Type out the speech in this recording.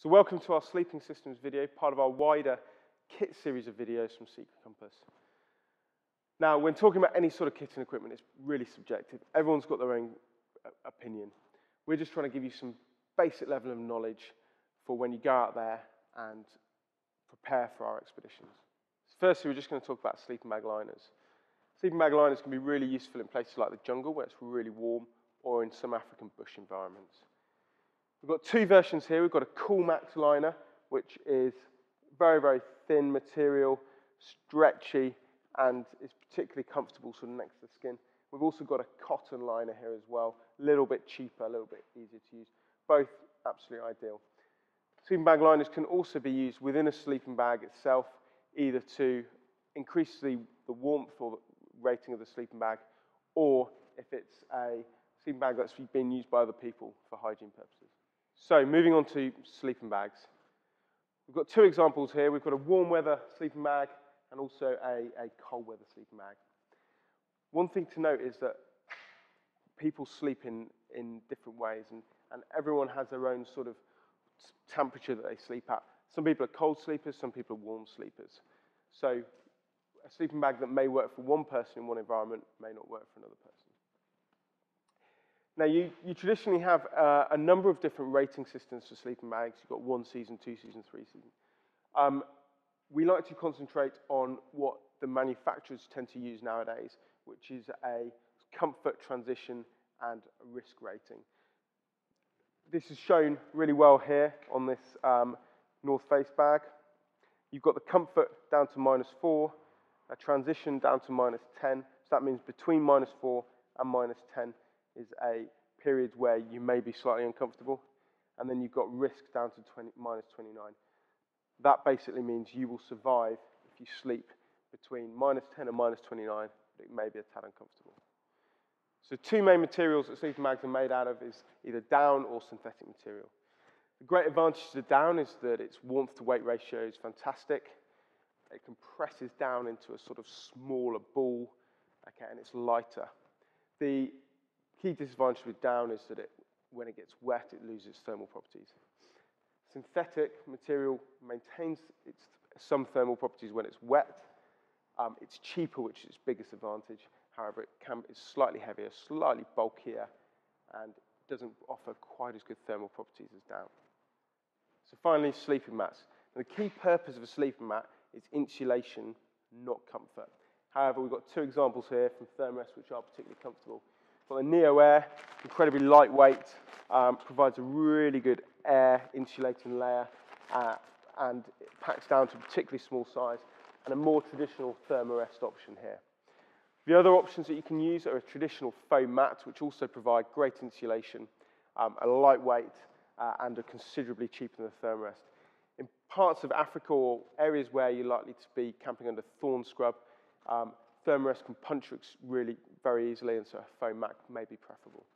So welcome to our sleeping systems video, part of our wider kit series of videos from Secret Compass. Now, when talking about any sort of kit and equipment, it's really subjective. Everyone's got their own uh, opinion. We're just trying to give you some basic level of knowledge for when you go out there and prepare for our expeditions. Firstly, we're just going to talk about sleeping bag liners. Sleeping bag liners can be really useful in places like the jungle where it's really warm or in some African bush environments. We've got two versions here. We've got a Coolmax liner, which is very, very thin material, stretchy, and is particularly comfortable sort of next to the skin. We've also got a cotton liner here as well, a little bit cheaper, a little bit easier to use. Both absolutely ideal. Sleeping bag liners can also be used within a sleeping bag itself, either to increase the, the warmth or the rating of the sleeping bag, or if it's a sleeping bag that's been used by other people for hygiene purposes. So moving on to sleeping bags. We've got two examples here. We've got a warm weather sleeping bag and also a, a cold weather sleeping bag. One thing to note is that people sleep in, in different ways and, and everyone has their own sort of temperature that they sleep at. Some people are cold sleepers, some people are warm sleepers. So a sleeping bag that may work for one person in one environment may not work for another person. Now, you, you traditionally have uh, a number of different rating systems for sleeping bags. You've got one season, two season, three season. Um, we like to concentrate on what the manufacturers tend to use nowadays, which is a comfort transition and risk rating. This is shown really well here on this um, North Face bag. You've got the comfort down to minus four, a transition down to minus 10. So that means between minus four and minus 10 is a period where you may be slightly uncomfortable, and then you've got risk down to 20, minus 29. That basically means you will survive if you sleep between minus 10 and minus 29, but it may be a tad uncomfortable. So two main materials that sleeping bags are made out of is either down or synthetic material. The great advantage to down is that its warmth to weight ratio is fantastic. It compresses down into a sort of smaller ball, okay, and it's lighter. The Key disadvantage with down is that it, when it gets wet, it loses thermal properties. Synthetic material maintains its, some thermal properties when it's wet. Um, it's cheaper, which is its biggest advantage. However, it can, it's slightly heavier, slightly bulkier, and doesn't offer quite as good thermal properties as down. So finally, sleeping mats. The key purpose of a sleeping mat is insulation, not comfort. However, we've got two examples here from Thermarest which are particularly comfortable. The Neo Air, incredibly lightweight, um, provides a really good air insulating layer, uh, and packs down to a particularly small size, and a more traditional Thermarest option here. The other options that you can use are a traditional foam mat, which also provide great insulation, um, a lightweight, uh, and are considerably cheaper than the Thermarest. In parts of Africa or areas where you're likely to be camping under thorn scrub, um, Thermarest can puncture really very easily, and so a foam mat may be preferable.